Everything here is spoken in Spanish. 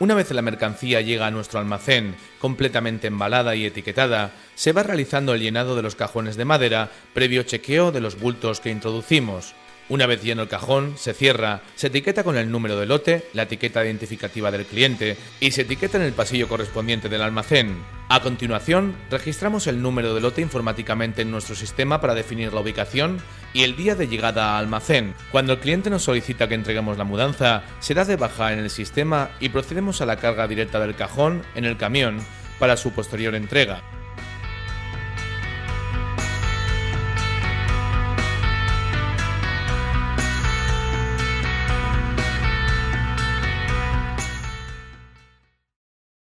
Una vez la mercancía llega a nuestro almacén, completamente embalada y etiquetada, se va realizando el llenado de los cajones de madera previo chequeo de los bultos que introducimos. Una vez lleno el cajón, se cierra, se etiqueta con el número de lote, la etiqueta identificativa del cliente y se etiqueta en el pasillo correspondiente del almacén. A continuación, registramos el número de lote informáticamente en nuestro sistema para definir la ubicación y el día de llegada a almacén. Cuando el cliente nos solicita que entreguemos la mudanza, será de baja en el sistema y procedemos a la carga directa del cajón en el camión para su posterior entrega.